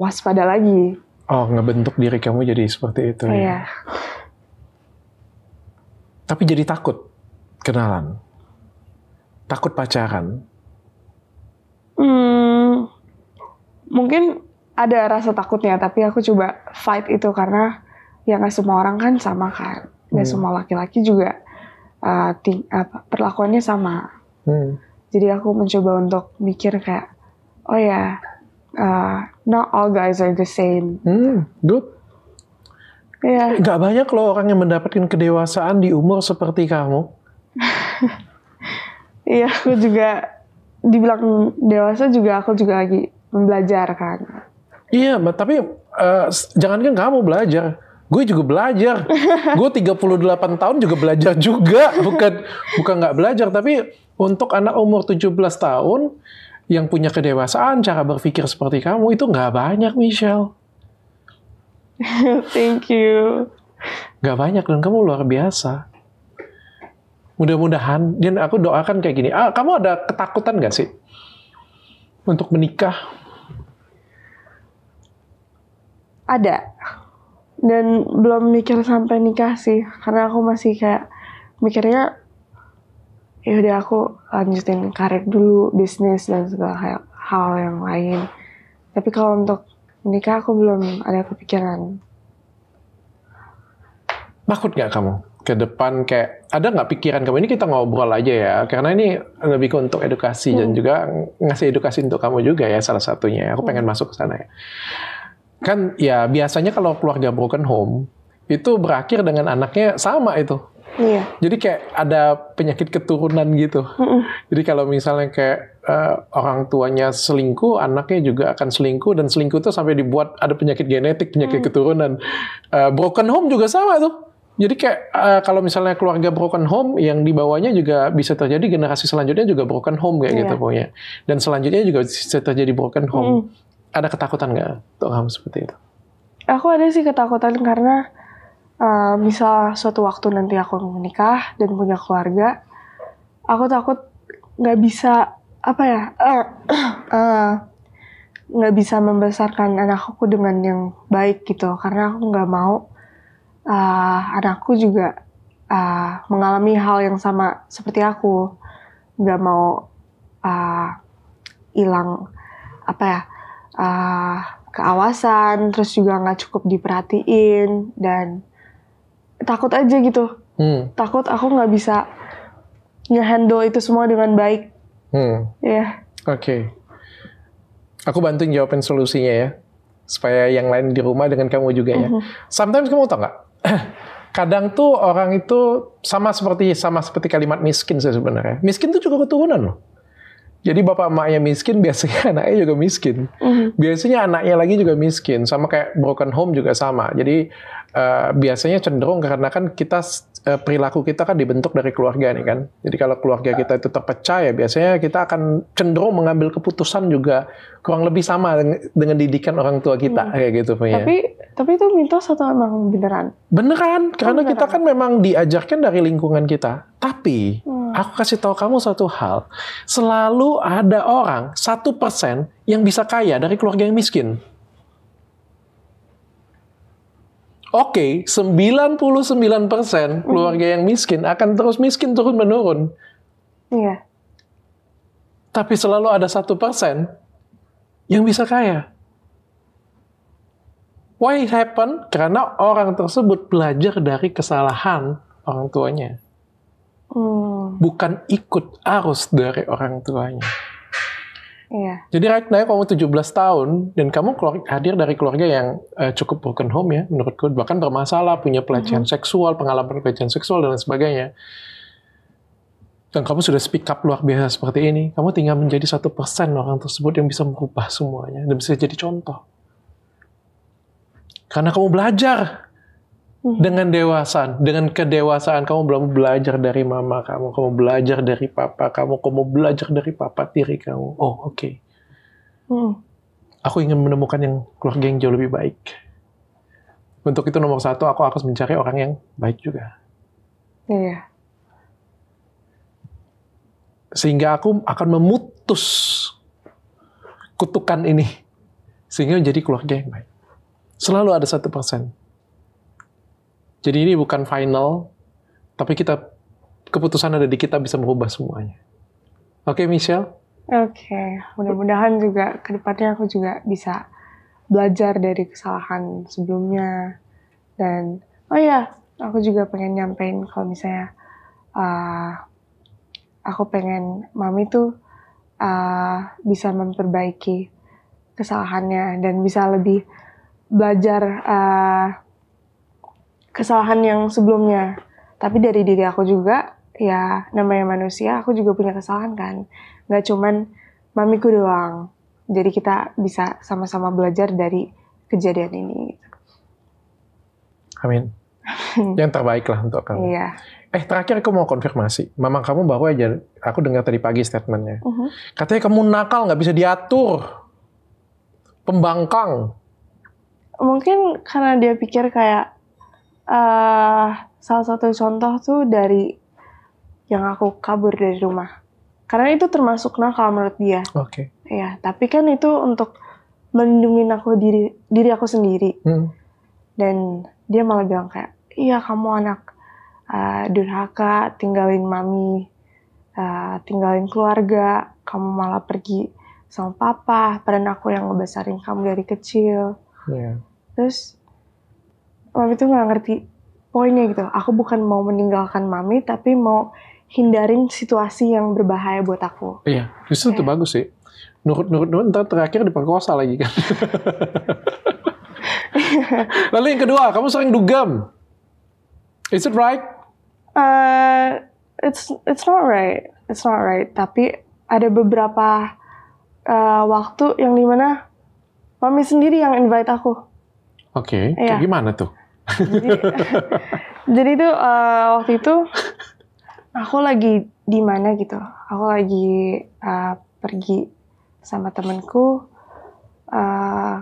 waspada lagi. Oh, ngebentuk diri kamu jadi seperti itu. ya. Iya. Tapi jadi takut kenalan. Takut pacaran. Hmm, mungkin ada rasa takutnya, tapi aku coba fight itu karena ya nggak semua orang kan sama kan. Nggak Hmm. semua laki-laki juga uh, ting- apa, perlakuannya sama. Hmm. Jadi aku mencoba untuk mikir kayak, oh ya, uh, not all guys are the same. Hmm, good. Ya, Gak banyak loh orang yang mendapatkan kedewasaan di umur seperti kamu. iya aku juga dibilang dewasa juga aku juga lagi belajar kan. Iya, tapi eh, s- jangankan kamu belajar, gue juga belajar. gue 38 tahun juga belajar juga, bukan bukan nggak belajar, tapi untuk anak umur 17 tahun yang punya kedewasaan, cara berpikir seperti kamu itu nggak banyak, Michelle. Thank you. Nggak banyak dan kamu luar biasa. Mudah-mudahan, dan aku doakan kayak gini. Ah, kamu ada ketakutan nggak sih untuk menikah? Ada. Dan belum mikir sampai nikah sih, karena aku masih kayak mikirnya ya udah aku lanjutin karir dulu, bisnis dan segala hal yang lain. Tapi kalau untuk nikah aku belum ada kepikiran. Takut nggak kamu ke depan kayak ada nggak pikiran kamu? Ini kita ngobrol aja ya karena ini lebih ke untuk edukasi dan juga ngasih edukasi untuk kamu juga ya salah satunya. Aku pengen masuk ke sana ya. Kan ya biasanya kalau keluarga broken home itu berakhir dengan anaknya sama itu. Iya. jadi kayak ada penyakit keturunan gitu. Jadi kalau misalnya kayak eh, orang tuanya selingkuh anaknya juga akan selingkuh dan selingkuh itu sampai dibuat ada penyakit genetik penyakit keturunan. Eh, broken home juga sama tuh jadi kayak eh, kalau misalnya keluarga broken home yang dibawanya juga bisa terjadi generasi selanjutnya juga broken home kayak Iya. gitu pokoknya. Dan selanjutnya juga bisa terjadi broken home. Ada ketakutan nggak untuk kamu seperti itu? Aku ada sih ketakutan karena uh, misal suatu waktu nanti aku menikah dan punya keluarga, aku takut nggak bisa apa ya, eh, nggak bisa membesarkan anakku dengan yang baik gitu, karena aku nggak mau uh, anakku juga uh, mengalami hal yang sama seperti aku, nggak mau uh, hilang apa ya uh, keawasan, terus juga nggak cukup diperhatiin dan takut aja gitu. hmm. Takut aku nggak bisa ngehandle itu semua dengan baik. Hmm. Ya, Oke. Aku bantuin jawabin solusinya ya. Supaya yang lain di rumah dengan kamu juga ya. Sometimes kamu tau nggak? Kadang tuh orang itu sama seperti sama seperti kalimat miskin sih sebenarnya. Miskin tuh juga keturunan loh. Jadi bapak emaknya miskin, biasanya anaknya juga miskin. Biasanya anaknya lagi juga miskin. Sama kayak broken home juga sama. Jadi eh, biasanya cenderung karena kan kita eh, perilaku kita kan dibentuk dari keluarga nih kan. Jadi kalau keluarga kita itu terpecah ya biasanya kita akan cenderung mengambil keputusan juga kurang lebih sama dengan, dengan didikan orang tua kita kayak gitu punya. tapi tapi itu mitos atau emang beneran? Beneran, karena beneran. kita kan memang diajarkan dari lingkungan kita. Tapi Hmm. aku kasih tahu kamu satu hal, selalu ada orang satu persen yang bisa kaya dari keluarga yang miskin. Oke, 99% keluarga yang miskin akan terus miskin turun menurun. Iya. Tapi selalu ada satu persen yang bisa kaya. Why it happen? Karena orang tersebut belajar dari kesalahan orang tuanya. Hmm, Bukan ikut arus dari orang tuanya. Iya. Jadi right now kamu 17 tahun dan kamu keluar, hadir dari keluarga yang eh, cukup broken home ya menurutku. Bahkan bermasalah, punya pelecehan seksual, pengalaman pelecehan seksual dan sebagainya. Dan kamu sudah speak up luar biasa seperti ini. Kamu tinggal menjadi satu persen orang tersebut yang bisa merubah semuanya dan bisa jadi contoh. Karena kamu belajar dengan dewasa, dengan kedewasaan kamu belum belajar dari mama kamu, kamu belajar dari papa kamu, kamu belajar dari papa tiri kamu. Oh, oke. Hmm, Aku ingin menemukan yang keluarga yang jauh lebih baik. Untuk itu nomor satu, aku harus mencari orang yang baik juga. iya. Sehingga aku akan memutus kutukan ini. Sehingga menjadi keluarga yang baik. Selalu ada satu persen. Jadi ini bukan final, tapi kita keputusan ada di kita bisa merubah semuanya. Oke, Michelle? Oke, mudah-mudahan juga ke depannya aku juga bisa belajar dari kesalahan sebelumnya dan oh ya, aku juga pengen nyampein kalau misalnya uh, aku pengen mami tuh uh, bisa memperbaiki kesalahannya dan bisa lebih belajar uh, kesalahan yang sebelumnya. Tapi dari diri aku juga, ya namanya manusia, aku juga punya kesalahan kan. Nggak cuman mamiku doang. Jadi kita bisa sama-sama belajar dari kejadian ini. Amin. Yang terbaik lah untuk kamu. Iya. Eh, terakhir aku mau konfirmasi. Mama kamu baru aja, aku dengar tadi pagi statementnya. Mhm. Katanya kamu nakal, nggak bisa diatur. Pembangkang. Mungkin karena dia pikir kayak eh salah satu contoh tuh dari yang aku kabur dari rumah. Karena itu termasuk nakal menurut dia. Oke. Ya, tapi kan itu untuk melindungi aku diri diri aku sendiri. Hmm. Dan dia malah bilang kayak, iya kamu anak uh, durhaka, tinggalin mami, uh, tinggalin keluarga, kamu malah pergi sama papa, padahal aku yang ngebesarin kamu dari kecil. Iya. Terus mami tuh nggak ngerti poinnya gitu. Aku bukan mau meninggalkan mami, tapi mau hindarin situasi yang berbahaya buat aku. Iya, justru itu bagus sih. Nurut, nurut, nurut, ntar terakhir diperkosa lagi kan. Lalu yang kedua, kamu sering dugem. Is it right? Uh, it's it's not right, it's not right. Tapi ada beberapa uh, waktu yang di mana mami sendiri yang invite aku. Oke, Iya. kayak gimana tuh? Jadi, jadi tuh uh, waktu itu aku lagi di mana gitu. Aku lagi uh, pergi sama temenku uh,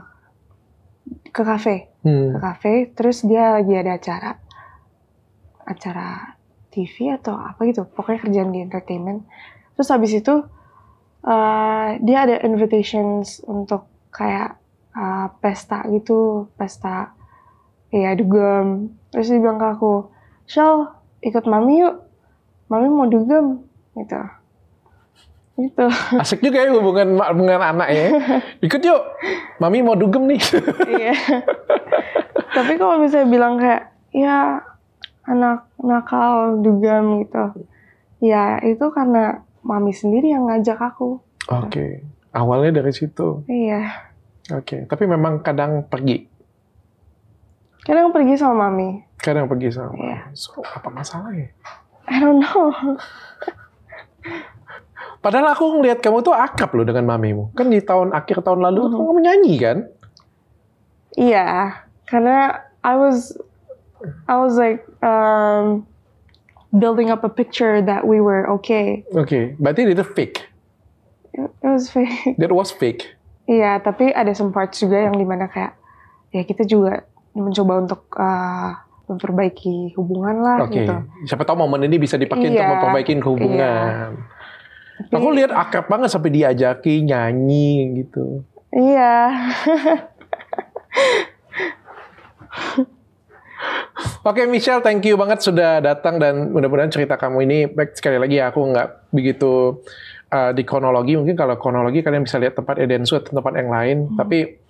ke kafe. ke Hmm. kafe, terus dia lagi ada acara, acara TV atau apa gitu, pokoknya kerjaan di entertainment. Terus habis itu eh, dia ada invitations untuk kayak eh, pesta gitu, pesta ya dugem. Terus dia bilang ke aku, Shell ikut mami yuk, mami mau dugem gitu. Gitu. Asik juga ya hubungan mak dengan anak ya. Ikut yuk, mami mau dugem nih. Iya. Tapi kalau misalnya bilang kayak, ya anak nakal dugem gitu. Ya itu karena mami sendiri yang ngajak aku. Oke, awalnya dari situ. Iya. Oke, tapi memang kadang pergi, Kadang pergi sama mami. kadang pergi sama. Iya. So, apa masalahnya? I don't know. Padahal aku ngelihat kamu tuh akrab loh dengan mamimu. Kan di tahun akhir tahun lalu Mhm. kamu nyanyi kan? Iya, karena I was I was like um, building up a picture that we were okay. Oke, berarti itu fake. It, was fake. That was fake. Iya, tapi ada some parts juga yang di mana kayak ya kita juga mencoba untuk uh, memperbaiki hubungan lah Oke, gitu. siapa tahu momen ini bisa dipakai untuk Iya, memperbaiki hubungan. Tapi- Aku lihat akrab banget sampai diajaki nyanyi gitu. Iya. Oke Michelle, thank you banget sudah datang dan mudah-mudahan cerita kamu ini baik sekali lagi ya, aku nggak begitu uh, di kronologi. Mungkin kalau kronologi kalian bisa lihat tempat Edensu atau tempat yang lain. Tapi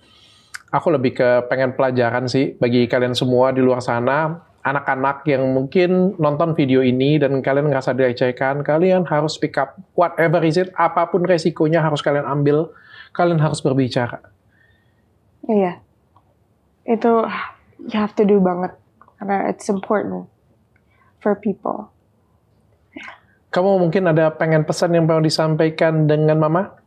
aku lebih ke pengen pelajaran sih bagi kalian semua di luar sana, anak-anak yang mungkin nonton video ini dan kalian ngerasa dilecehkan, kalian harus pick up whatever is it, apa pun resikonya harus kalian ambil, kalian harus berbicara. Iya. Itu you have to do banget karena it's important for people. Kamu mungkin ada pengen pesan yang mau disampaikan dengan mama?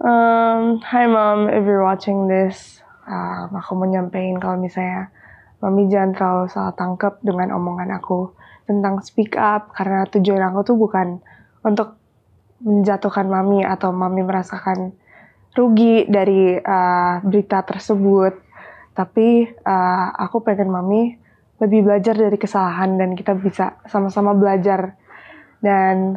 Um, hi mom, if you're watching this, um, aku mau nyampein kalau misalnya mami jangan terlalu salah tangkap dengan omongan aku tentang speak up karena tujuan aku tuh bukan untuk menjatuhkan mami atau mami merasakan rugi dari uh, berita tersebut. Tapi uh, aku pengen mami lebih belajar dari kesalahan dan kita bisa sama-sama belajar. Dan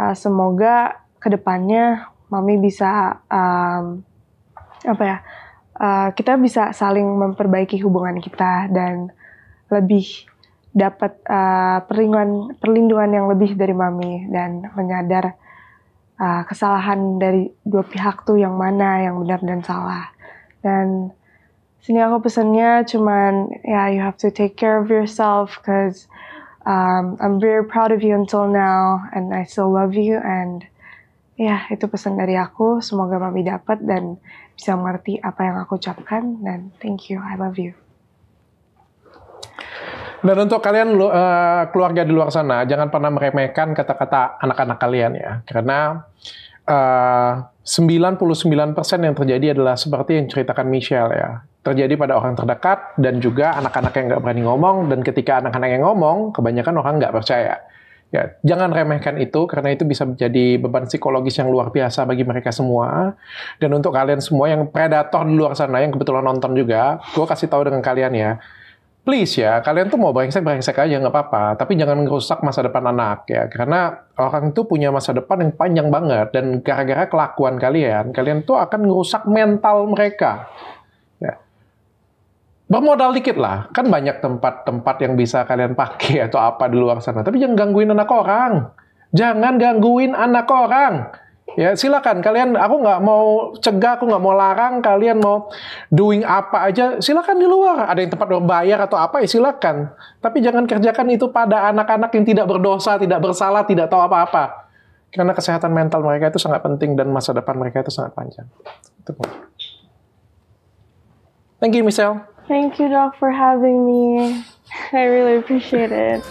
uh, semoga ke depannya mami bisa um, apa ya uh, kita bisa saling memperbaiki hubungan kita dan lebih dapat uh, perlindungan perlindungan yang lebih dari mami dan menyadar uh, kesalahan dari dua pihak tuh yang mana yang benar dan salah. Dan sini aku pesannya cuman ya yeah, you have to take care of yourself cause um, I'm very proud of you until now and I still love you and ya itu pesan dari aku. Semoga mami dapat dan bisa mengerti apa yang aku ucapkan. Dan thank you. I love you. Dan untuk kalian uh, keluarga di luar sana jangan pernah meremehkan kata-kata anak-anak kalian ya. Karena uh, 99% yang terjadi adalah seperti yang ceritakan Michelle ya. Terjadi pada orang terdekat dan juga anak-anak yang nggak berani ngomong. Dan ketika anak-anak yang ngomong kebanyakan orang nggak percaya Ya, jangan remehkan itu karena itu bisa menjadi beban psikologis yang luar biasa bagi mereka semua. Dan untuk kalian semua yang predator di luar sana yang kebetulan nonton juga, gue kasih tahu dengan kalian ya, please ya, kalian tuh mau brengsek brengsek aja nggak apa-apa, tapi jangan merusak masa depan anak ya, karena orang itu punya masa depan yang panjang banget. Dan gara-gara kelakuan kalian, kalian tuh akan merusak mental mereka bermodal dikit lah. Kan banyak tempat-tempat yang bisa kalian pakai atau apa di luar sana. Tapi jangan gangguin anak orang. Jangan gangguin anak orang. Ya silakan kalian. Aku nggak mau cegah, aku nggak mau larang. Kalian mau doing apa aja, silakan di luar. Ada yang tempat berbayar atau apa ya silakan. Tapi jangan kerjakan itu pada anak-anak yang tidak berdosa, tidak bersalah, tidak tahu apa-apa. Karena kesehatan mental mereka itu sangat penting dan masa depan mereka itu sangat panjang. Thank you, Michelle. Thank you, Doc, for having me. I really appreciate it.